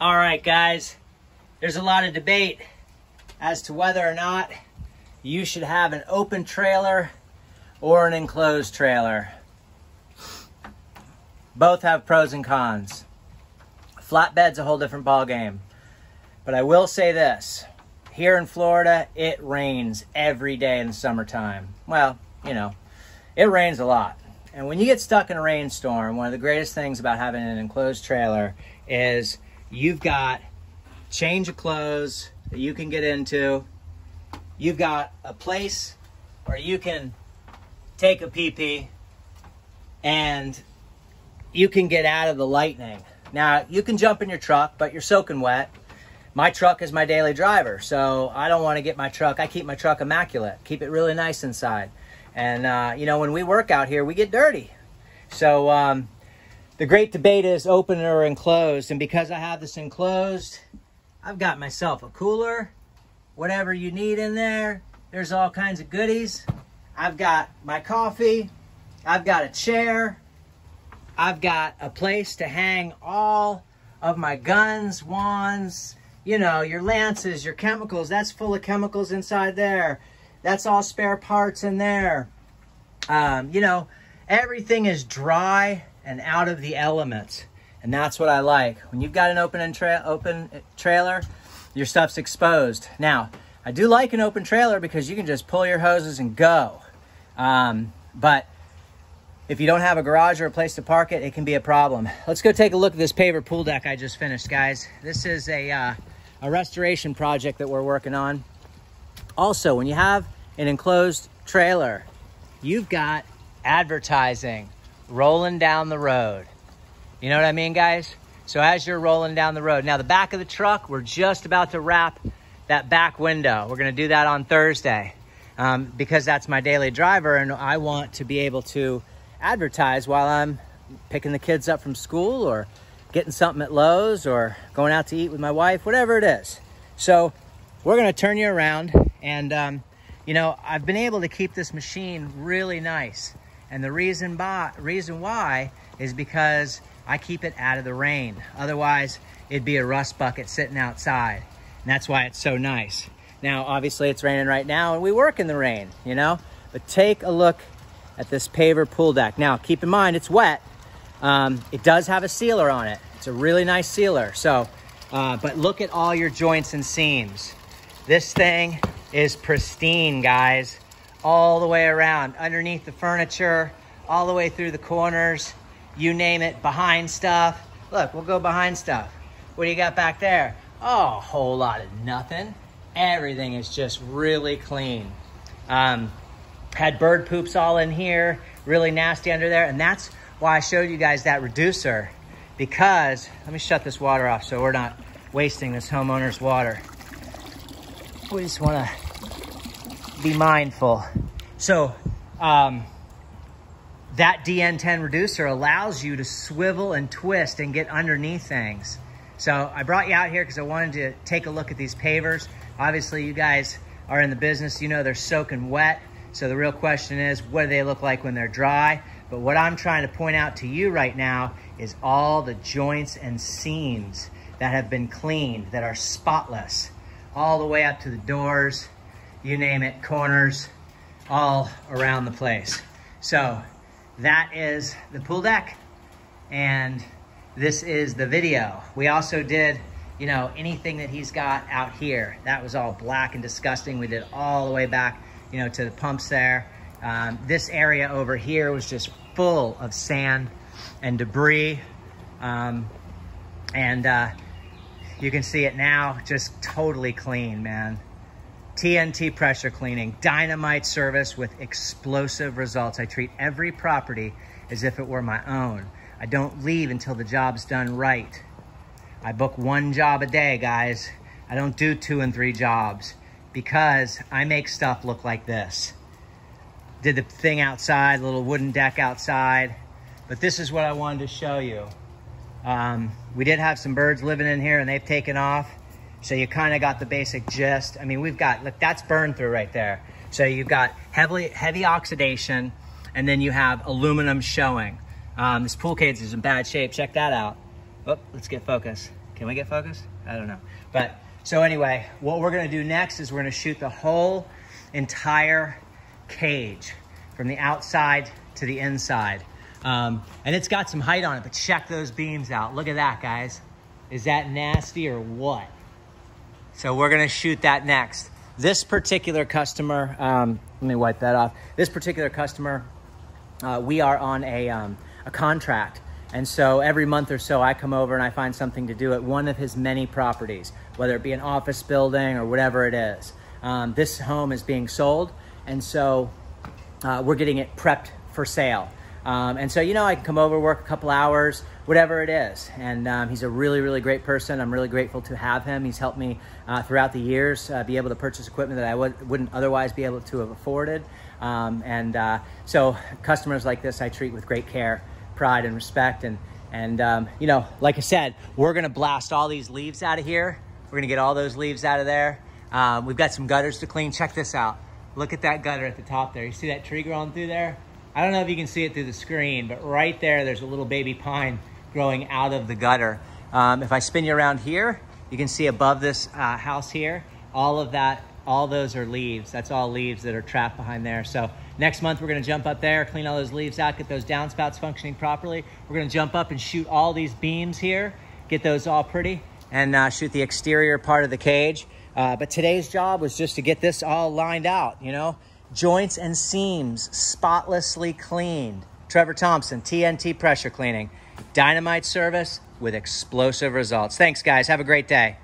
All right, guys, there's a lot of debate as to whether or not you should have an open trailer or an enclosed trailer. Both have pros and cons. Flatbed's a whole different ballgame. But I will say this here in Florida, it rains every day in the summertime. Well, you know, it rains a lot. And when you get stuck in a rainstorm, one of the greatest things about having an enclosed trailer is you've got change of clothes that you can get into. You've got a place where you can take a pee pee and you can get out of the lightning. Now, you can jump in your truck, but you're soaking wet. My truck is my daily driver, so I don't want to get my truck. I keep my truck immaculate, keep it really nice inside. And, uh, you know, when we work out here, we get dirty. So, um, the great debate is open or enclosed. And because I have this enclosed, I've got myself a cooler, whatever you need in there. There's all kinds of goodies. I've got my coffee. I've got a chair. I've got a place to hang all of my guns, wands, you know, your lances, your chemicals. That's full of chemicals inside there. That's all spare parts in there. Um, you know, everything is dry and out of the elements. And that's what I like. When you've got an open tra open trailer, your stuff's exposed. Now, I do like an open trailer because you can just pull your hoses and go. Um, but if you don't have a garage or a place to park it, it can be a problem. Let's go take a look at this paver pool deck I just finished, guys. This is a, uh, a restoration project that we're working on. Also, when you have an enclosed trailer, you've got advertising rolling down the road. You know what I mean, guys? So as you're rolling down the road. Now, the back of the truck, we're just about to wrap that back window. We're going to do that on Thursday um, because that's my daily driver and I want to be able to advertise while I'm picking the kids up from school or getting something at Lowe's or going out to eat with my wife, whatever it is. So we're going to turn you around and, um, you know, I've been able to keep this machine really nice. And the reason, by, reason why is because I keep it out of the rain. Otherwise, it'd be a rust bucket sitting outside. And that's why it's so nice. Now, obviously it's raining right now and we work in the rain, you know? But take a look at this paver pool deck. Now, keep in mind, it's wet. Um, it does have a sealer on it. It's a really nice sealer. So, uh, but look at all your joints and seams. This thing is pristine, guys. All the way around, underneath the furniture, all the way through the corners, you name it, behind stuff. Look, we'll go behind stuff. What do you got back there? Oh, a whole lot of nothing. Everything is just really clean. Um, had bird poops all in here, really nasty under there. And that's why I showed you guys that reducer because, let me shut this water off so we're not wasting this homeowner's water. We just wanna be mindful. So, um, that DN10 reducer allows you to swivel and twist and get underneath things. So I brought you out here because I wanted to take a look at these pavers. Obviously you guys are in the business, you know they're soaking wet. So the real question is, what do they look like when they're dry? But what I'm trying to point out to you right now is all the joints and seams that have been cleaned, that are spotless, all the way up to the doors, you name it, corners, all around the place. So that is the pool deck and this is the video. We also did, you know, anything that he's got out here. That was all black and disgusting. We did all the way back, you know, to the pumps there. Um, this area over here was just full of sand and debris. Um, and uh, you can see it now, just totally clean, man. TNT pressure cleaning, dynamite service with explosive results. I treat every property as if it were my own. I don't leave until the job's done right. I book one job a day, guys. I don't do two and three jobs because I make stuff look like this. Did the thing outside, little wooden deck outside. But this is what I wanted to show you. Um, we did have some birds living in here and they've taken off. So you kind of got the basic gist. I mean, we've got, look, that's burn through right there. So you've got heavily, heavy oxidation and then you have aluminum showing. Um, this pool cage is in bad shape. Check that out. Oh, let's get focus. Can we get focused? I don't know. But so anyway, what we're gonna do next is we're gonna shoot the whole entire cage from the outside to the inside. Um, and it's got some height on it, but check those beams out. Look at that, guys. Is that nasty or what? So we're gonna shoot that next. This particular customer, um, let me wipe that off. This particular customer, uh, we are on a, um, a contract. And so every month or so, I come over and I find something to do at one of his many properties, whether it be an office building or whatever it is. Um, this home is being sold, and so uh, we're getting it prepped for sale. Um, and so, you know, I can come over, work a couple hours, whatever it is. And um, he's a really, really great person. I'm really grateful to have him. He's helped me uh, throughout the years uh, be able to purchase equipment that I would, wouldn't otherwise be able to have afforded. Um, and uh, so, customers like this I treat with great care, pride, and respect. And, and um, you know, like I said, we're going to blast all these leaves out of here. We're going to get all those leaves out of there. Um, we've got some gutters to clean. Check this out. Look at that gutter at the top there. You see that tree growing through there? I don't know if you can see it through the screen, but right there, there's a little baby pine growing out of the gutter. Um, if I spin you around here, you can see above this uh, house here, all of that, all those are leaves. That's all leaves that are trapped behind there. So next month, we're gonna jump up there, clean all those leaves out, get those downspouts functioning properly. We're gonna jump up and shoot all these beams here, get those all pretty, and uh, shoot the exterior part of the cage. Uh, but today's job was just to get this all lined out, you know, joints and seams spotlessly cleaned. Trevor Thompson, TNT Pressure Cleaning, dynamite service with explosive results. Thanks, guys. Have a great day.